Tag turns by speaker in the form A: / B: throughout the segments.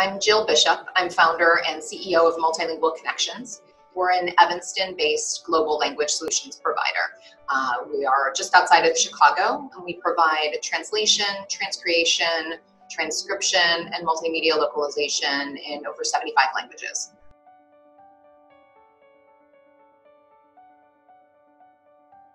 A: I'm Jill Bishop. I'm founder and CEO of Multilingual Connections. We're an Evanston based global language solutions provider. Uh, we are just outside of Chicago and we provide translation, transcreation, transcription, and multimedia localization in over 75 languages.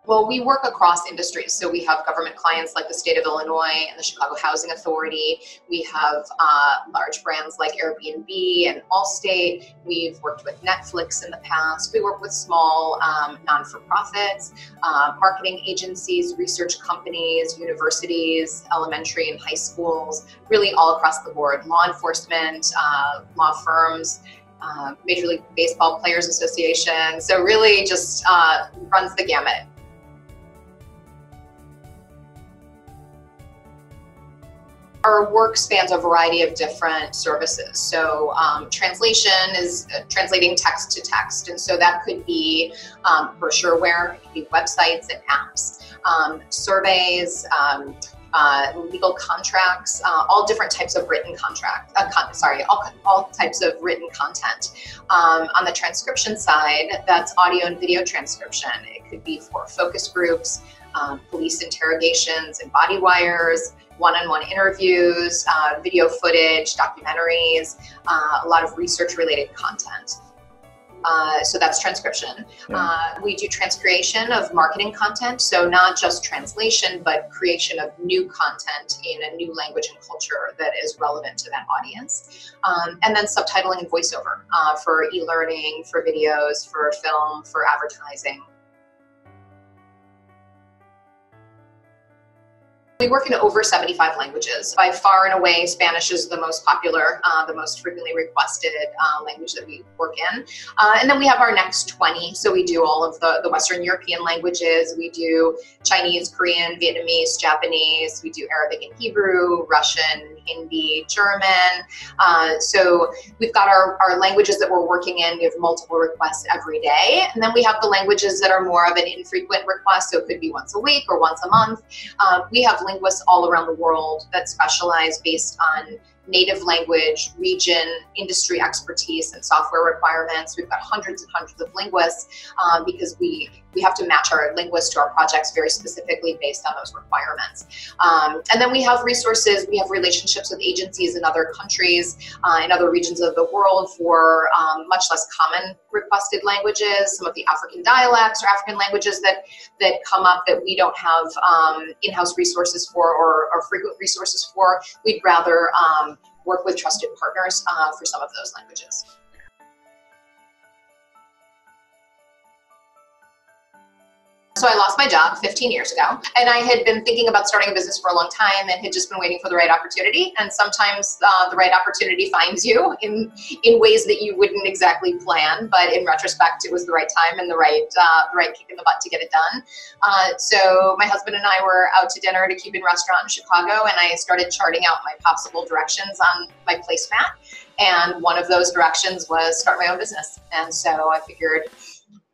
A: Well, we work across industries. So we have government clients like the state of Illinois and the Chicago Housing Authority. We have uh, large brands like Airbnb and Allstate. We've worked with Netflix in the past. We work with small um, non for profits, uh, marketing agencies, research companies, universities, elementary and high schools, really all across the board. Law enforcement, uh, law firms. Uh, Major League Baseball Players Association. So, really, just uh, runs the gamut. Our work spans a variety of different services. So um, translation is uh, translating text to text, and so that could be um, brochureware, could be websites and apps, um, surveys. Um, uh, legal contracts, uh, all different types of written contract. Uh, con- sorry, all, all types of written content. Um, on the transcription side, that's audio and video transcription. It could be for focus groups, um, police interrogations and body wires, one-on-one interviews, uh, video footage, documentaries, uh, a lot of research-related content. Uh, so that's transcription. Yeah. Uh, we do transcreation of marketing content, so not just translation, but creation of new content in a new language and culture that is relevant to that audience. Um, and then subtitling and voiceover uh, for e-learning, for videos, for film, for advertising. We work in over 75 languages. By far and away, Spanish is the most popular, uh, the most frequently requested uh, language that we work in. Uh, and then we have our next 20. So we do all of the, the Western European languages. We do Chinese, Korean, Vietnamese, Japanese. We do Arabic and Hebrew, Russian, Hindi, German. Uh, so we've got our, our languages that we're working in. We have multiple requests every day. And then we have the languages that are more of an infrequent request. So it could be once a week or once a month. Um, we have linguists all around the world that specialize based on native language, region, industry expertise, and software requirements. We've got hundreds and hundreds of linguists um, because we we have to match our linguists to our projects very specifically based on those requirements. Um, and then we have resources, we have relationships with agencies in other countries, uh, in other regions of the world for um, much less common requested languages, some of the African dialects or African languages that, that come up that we don't have um, in-house resources for or, or, frequent resources for. We'd rather um, work with trusted partners uh, for some of those languages. So I lost my job 15 years ago, and I had been thinking about starting a business for a long time and had just been waiting for the right opportunity. And sometimes uh, the right opportunity finds you in in ways that you wouldn't exactly plan, but in retrospect, it was the right time and the right uh, the right kick in the butt to get it done. Uh, so my husband and I were out to dinner at a Cuban restaurant in Chicago, and I started charting out my possible directions on my placemat. And one of those directions was start my own business. And so I figured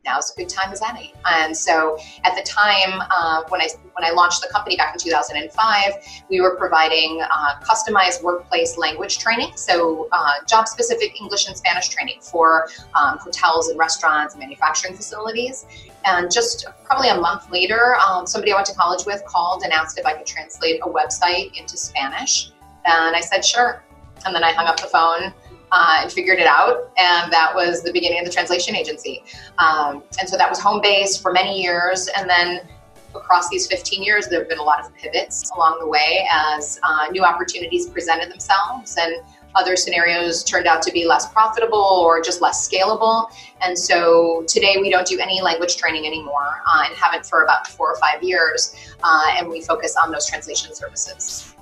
A: now's a good time as any. And so at the time uh, when I when I launched the company back in 2005, we were providing uh, customized workplace language training, so uh, job specific English and Spanish training for um, hotels and restaurants and manufacturing facilities. And just probably a month later, um, somebody I went to college with called and asked if I could translate a website into Spanish. And I said, sure. And then I hung up the phone uh, and figured it out. And that was the beginning of the translation agency. Um, and so that was home base for many years. And then across these 15 years, there have been a lot of pivots along the way as uh, new opportunities presented themselves and other scenarios turned out to be less profitable or just less scalable. And so today we don't do any language training anymore uh, and haven't for about four or five years. Uh, and we focus on those translation services.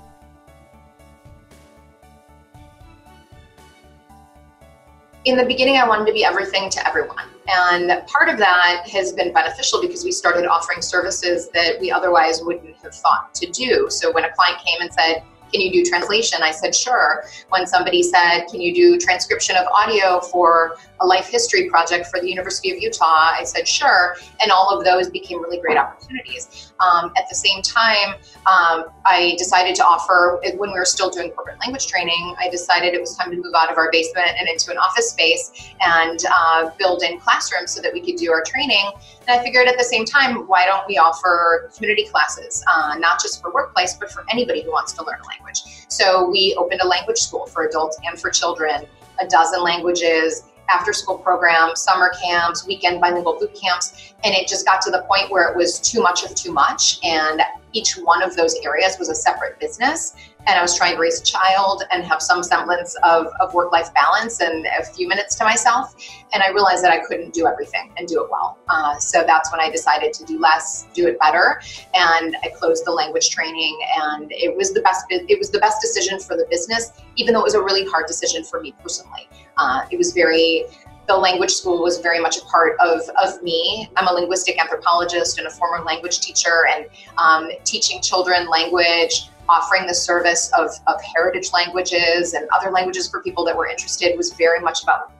A: In the beginning, I wanted to be everything to everyone. And part of that has been beneficial because we started offering services that we otherwise wouldn't have thought to do. So when a client came and said, can you do translation? I said, sure. When somebody said, can you do transcription of audio for a life history project for the University of Utah? I said, sure. And all of those became really great opportunities. Um, at the same time, um, I decided to offer, when we were still doing corporate language training, I decided it was time to move out of our basement and into an office space and uh, build in classrooms so that we could do our training. And I figured at the same time, why don't we offer community classes, uh, not just for workplace, but for anybody who wants to learn a language. So we opened a language school for adults and for children, a dozen languages, after school programs, summer camps, weekend bilingual boot camps, and it just got to the point where it was too much of too much. And each one of those areas was a separate business. And I was trying to raise a child and have some semblance of, of work life balance and a few minutes to myself. And I realized that I couldn't do everything and do it well. Uh, so that's when I decided to do less, do it better. And I closed the language training and it was the best, it was the best decision for the business, even though it was a really hard decision for me personally. Uh, it was very, the language school was very much a part of, of me. I'm a linguistic anthropologist and a former language teacher, and um, teaching children language, offering the service of, of heritage languages and other languages for people that were interested was very much about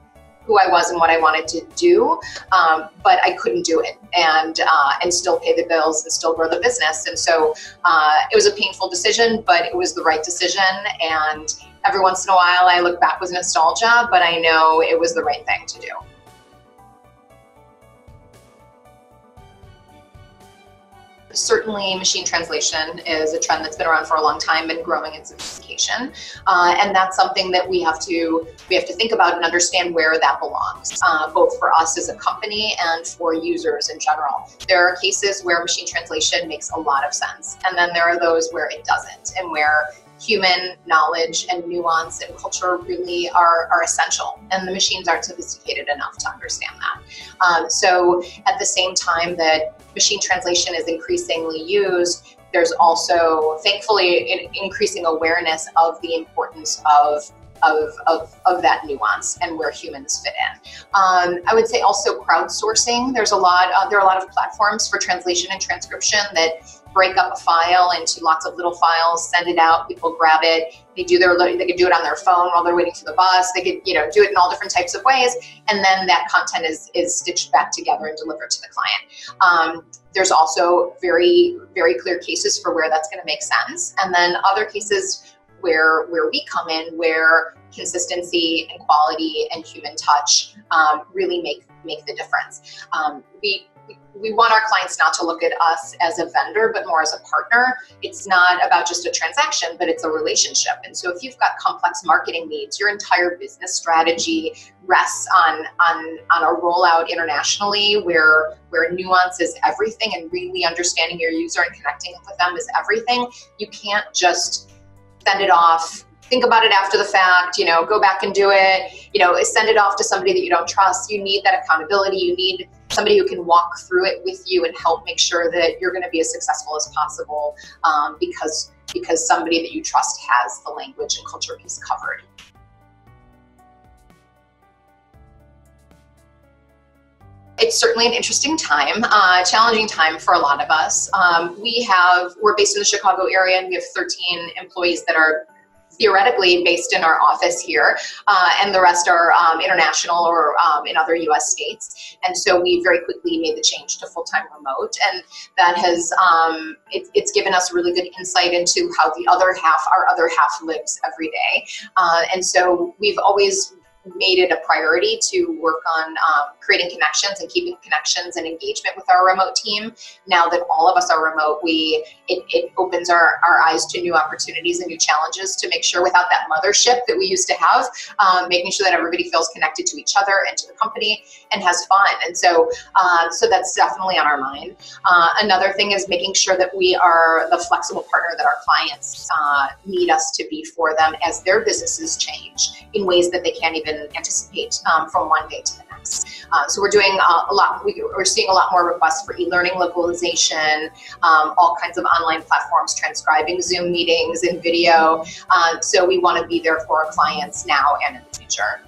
A: who I was and what I wanted to do, um, but I couldn't do it and uh, and still pay the bills and still grow the business. And so uh, it was a painful decision, but it was the right decision. And every once in a while, I look back with nostalgia, but I know it was the right thing to do. Certainly machine translation is a trend that's been around for a long time and growing in sophistication. Uh, and that's something that we have to we have to think about and understand where that belongs uh, both for us as a company and for users in general. There are cases where machine translation makes a lot of sense and then there are those where it doesn't and where human knowledge and nuance and culture really are, are essential and the machines aren't sophisticated enough to understand that um, so at the same time that machine translation is increasingly used there's also thankfully increasing awareness of the importance of of, of, of that nuance and where humans fit in. Um, I would say also crowdsourcing. There's a lot, uh, there are a lot of platforms for translation and transcription that break up a file into lots of little files, send it out, people grab it. They do their they could do it on their phone while they're waiting for the bus. They could, you know, do it in all different types of ways. And then that content is is stitched back together and delivered to the client. Um, there's also very, very clear cases for where that's going to make sense. And then other cases where where we come in where consistency and quality and human touch um, really make make the difference. Um, we we want our clients not to look at us as a vendor, but more as a partner. It's not about just a transaction, but it's a relationship. And so if you've got complex marketing needs, your entire business strategy rests on on on a rollout internationally where where nuance is everything and really understanding your user and connecting with them is everything. You can't just send it off think about it after the fact, you know, go back and do it, you know, send it off to somebody that you don't trust. You need that accountability. You need somebody who can walk through it with you and help make sure that you're going to be as successful as possible um, because because somebody that you trust has the language and culture piece covered. it's certainly an interesting time, uh, challenging time for a lot of us. Um, we have, we're based in the Chicago area and we have 13 employees that are theoretically based in our office here, uh, and the rest are um, international or um, in other US states. And so we very quickly made the change to full time remote, and that has um, it, it's given us really good insight into how the other half, our other half, lives every day. Uh, and so we've always made it a priority to work on um, creating connections and keeping connections and engagement with our remote team. Now that all of us are remote, we it, it opens our, our eyes to new opportunities and new challenges to make sure without that mothership that we used to have, um, making sure that everybody feels connected to each other and to the company and has fun. And so, uh, so that's definitely on our mind. Uh, another thing is making sure that we are the flexible partner that our clients uh, need us to be for them as their businesses change in ways that they can't even anticipate um, from one day to the next. Uh, so we're doing uh, a lot, we, are seeing a lot more requests for e-learning localization, um, all kinds of online platforms transcribing Zoom meetings and video. Uh, so we want to be there for our clients now and in the future.